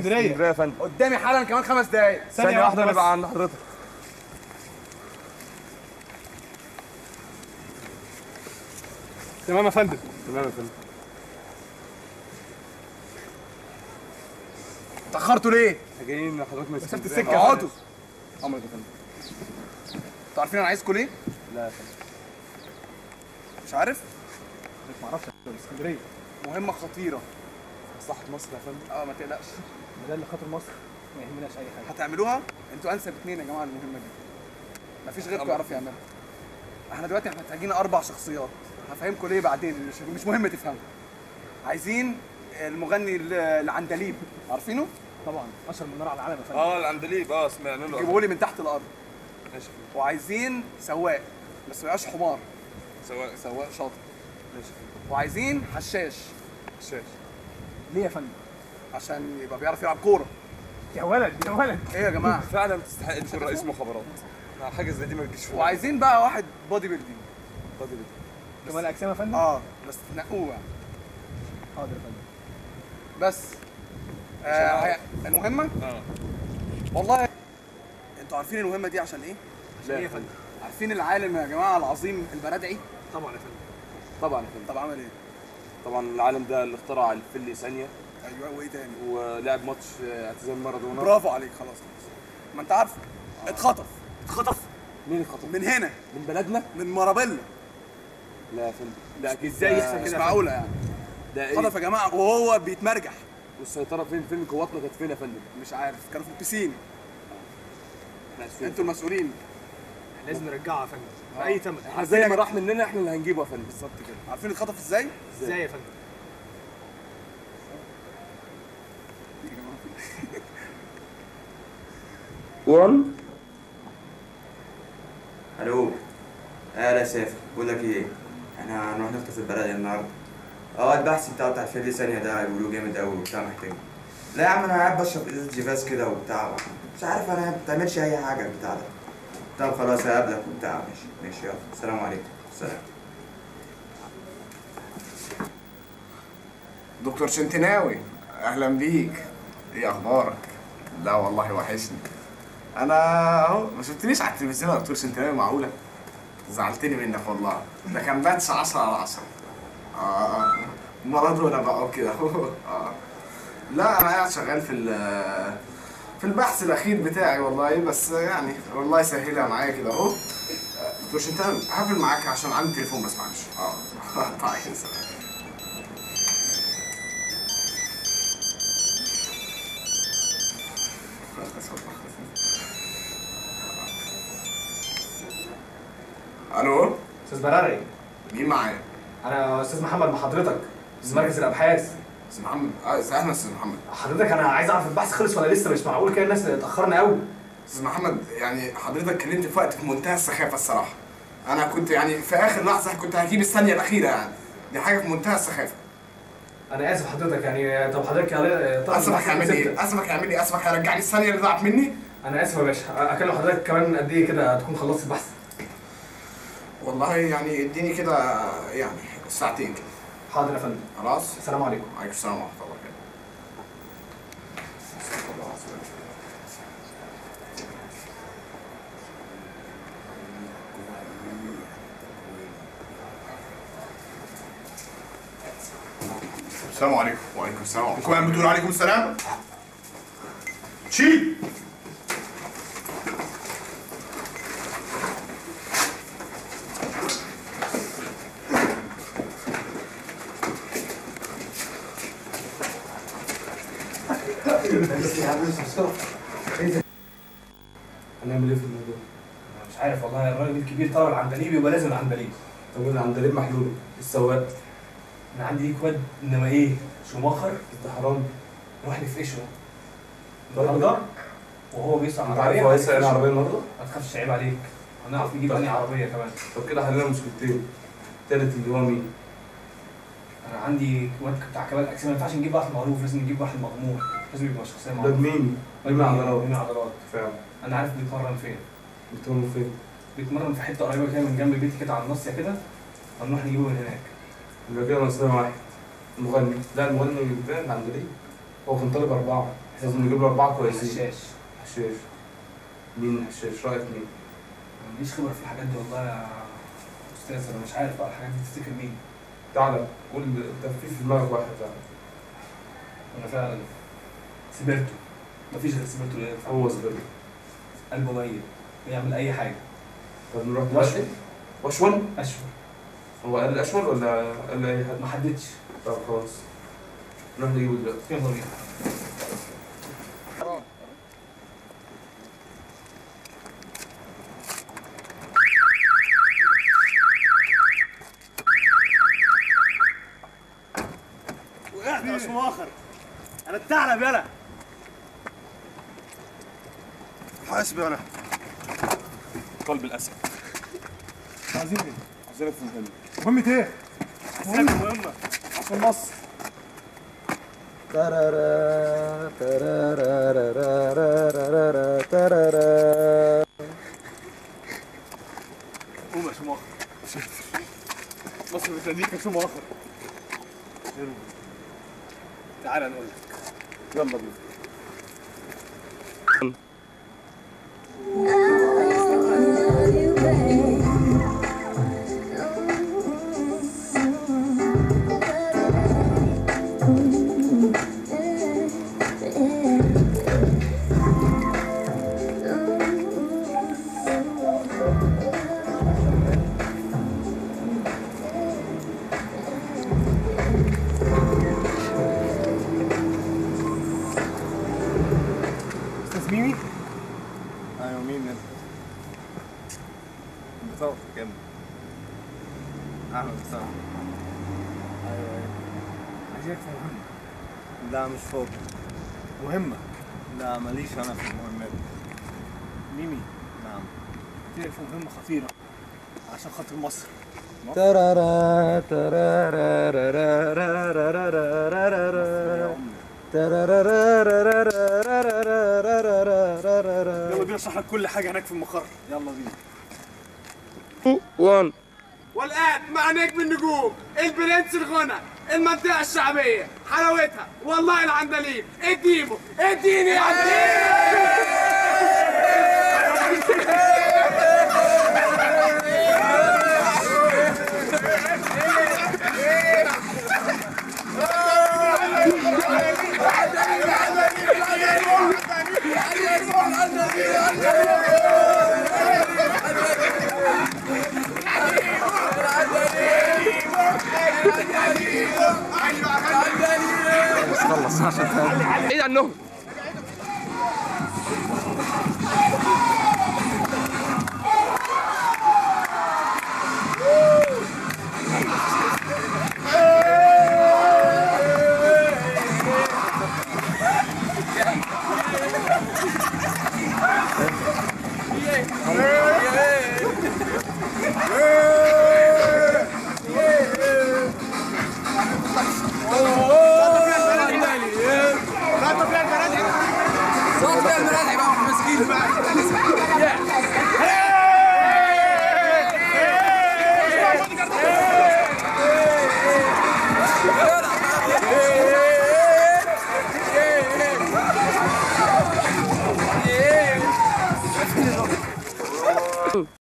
اسكندرية. اسكندرية يا فندم. قدامي حالا كمان خمس دقايق. ثانية واحدة نبقى عند حضرتك. تمام يا فندم. تمام يا فندم. اتأخرتوا ليه؟ جايين حضرتك من مسافة السكة اقعدوا. امرك يا فندم. أنتوا عارفين أنا عايزكم ليه؟ لا يا فندم. مش عارف؟ ما أعرفش. اسكندرية. مهمة خطيرة. مصلحه مصر يا فندم. آه ما تقلقش. ده اللي خاطر مصر؟ ما يهمناش أي حاجة. هتعملوها؟ أنتوا أنسب اتنين يا جماعة المهمة دي. مفيش غيركم يعرف يعملها. إحنا دلوقتي إحنا محتاجين أربع شخصيات. هفهمكم ليه بعدين مش مش مهم تفهموا. عايزين المغني ال- العندليب. عارفينه؟ طبعا. أشهر من نار على العالم يا فندم. آه العندليب. آه سمعنا له. جيبوه لي من تحت الأرض. ماشي. وعايزين سواق. بس ما يبقاش حمار. سواء سواق شاطر. ماشي. وعايزين حشاش. شاش ليه يا فندم؟ عشان يبقى بيعرف يلعب كورة. يا ولد يا ولد. إيه يا جماعة؟ فعلا تستحق تكون رئيس مخابرات. حاجة زي دي ما تجيش. وعايزين بقى واحد بودي بيلدينج. فاضي بيه. كمال أجسام يا فندم؟ آه بس تنقوه يعني حاضر يا فندم. بس آه المهمة؟ آه. والله أنتوا عارفين المهمة دي عشان إيه؟ ليه يا فندم؟ عارفين العالم يا جماعة العظيم البرادعي؟ طبعا يا فندم. طبعا يا فندم. طب عمل إيه؟ طبعا العالم ده اللي اخترع الفلي ثانية. أيوه وإيه تاني؟ ولعب ماتش آه، اعتزال مارادونا. برافو عليك خلاص خلاص. ما أنت عارف اتخطف. اتخطف؟ مين الخطر من هنا. من بلدنا؟ من مارابيلا لا يا فندم ده أكيد إزاي ده- يحصل مش كده؟ معقولة يعني. ده إيه؟ اتخطف يا جماعة وهو بيتمرجح. والسيطرة فين؟ فين؟ قواتنا كانت فين يا فندم؟ مش عارف كانوا في البسين. أنتوا المسؤولين. لازم نرجعه يا فندم. باي ثمن إحنا زي ما راح مننا إحنا اللي هنجيبه يا فندم. بالظبط كده. عارفين اتخطف إزاي؟ إزاي يا فندم؟ وان ألو. أهلا يا سافر بقول لك إيه؟ إحنا هنروح نخطف البلد النهارده. آه البحث بتاع بتاع الفيديو ثانية ده بيقولوا جامد قوي وبتاع محتاج. لا يا عم أنا قاعد بشرب إزازة جيفاز كده وبتاع. مش عارف أنا ما بتعملش أي حاجة بتاع ده. طب خلاص هقابلك وبتاع ماشي ماشي يلا. السلام عليكم. سلام. دكتور شنتناوي أهلا بيك. إيه أخبارك؟ لا والله وحشني. أنا أهو ما شفتنيش على التلفزيون يا دكتور شنتناوي معقولة؟ زعلتني منك والله. ده كان باتش 10 على 10 آه مارادونا بقى وكده. آه. لا أنا قاعد شغال في في البحث الأخير بتاعي والله بس يعني والله يسهلها معايا كده أهو. دكتور شنتناوي هقفل معاك عشان عندي تليفون بس معلش. آه. طيب سلام. ألو؟ أستاذ براري. مين معايا؟ أنا أستاذ محمد مع حضرتك من مركز الأبحاث. أستاذ محمد. آه أهلا أستاذ محمد. حضرتك أنا عايز أعرف البحث خلص ولا لسه؟ مش معقول كده الناس اتأخرنا قوي أستاذ محمد يعني حضرتك اتكلمت في وقت في منتهى السخافة الصراحة. أنا كنت يعني في آخر لحظة كنت هجيب الثانية الأخيرة يعني. دي حاجة في منتهى السخافة. أنا آسف حضرتك يعني طب حضرتك طب اسمك هيعمل إيه؟ اسمك هيعمل إيه؟ اسمك هيرجع لي الثانية اللي ضاعت مني؟ أنا آسف يا باشا. أكلم حضرتك كمان قد إيه كده تكون خلصت البحث؟ والله يعني اديني كده يعني ساعتين كده. حاضر يا فندم خلاص؟ السلام عليكم عليكم السلام ورحمه الله وبركاته السلام عليكم وعليكم السلام أنتوا قاعد بتقول عليكم السلام شيل هنعمل إيه في الموضوع؟ أنا مش عارف والله الراجل الكبير طلب العندليب يبقى لازم العندليب طب العندليب محلول. السواق. أنا عندي ليك واد إنما إيه؟ شماخر. أنت حرام. نروح نفقشه النهارده وهو بيسوق أنت عارف هو هيسرق العربيه النهارده؟ ما تخافش عيب عليك. هنعرف نجيب أنهي عربية كمان. طب كده حلينا مشكلتين التالت اللي هو مين؟ أنا عندي واد بتاع كمال اجسام ما ينفعش نجيب واحد معروف لازم نجيب واحد مغمور لازم يبقى شخصية معروفة. مين؟ مين عضلات؟ مين عضلات؟ فعلا. أنا عارف بيتمرن فين. بتقوم فين؟ بيتمرن في حتة قريبة كده من جنب بيتي كده على الناصيه كده هنروح نجيبه من هناك. يبقى كده ناقصنا واحد. المغني لا المغني بتاع العندلية هو كان طالب أربعة. لازم نجيب له أربعة كويسين. حشاش. حشاش. مين حشاش؟ رأيك مين؟ ما عنديش خبرة في الحاجات دي والله يا أستاذ أنا مش عارف بقى الحاجات دي تفتكر مين. تعالى قول انت في دماغك واحد تعالى أنا فعلا سبرته مفيش غير سبرته اللي ينفع. هو زبالة قلبه ميت يعمل أي حاجة. طب نروح. دلوقتي وشون اشهر هو قال أشول ولا قال أي حد ما حددش. طب خلاص. نروح نجيبه دلوقتي. يلا بينا وقعت يا شماخر أنا الثعلب يلا حاسب أنا. قلب الاسد عايزين إيه؟ عايزينك في مهمة مهمة إيه؟ هسألك مهمة عشان مصر قوم يا شماخر مصر. بتناديك يا شماخر تعالى نقول لك يلا بينا أستاذ أيوه أيوه في مهمة لا مش فوق مهمة لا ماليش أنا في المهمات ميمي نعم في مهمة خطيرة عشان خاطر مصر يلا بينا اشرح لك كل حاجة هناك في المقر يلا بينا وان والآن مع نجم النجوم البرنس الغنى المنطقة الشعبية حلاوتها. والله العندليب اديمو اديني يا بعيد عنهم What's?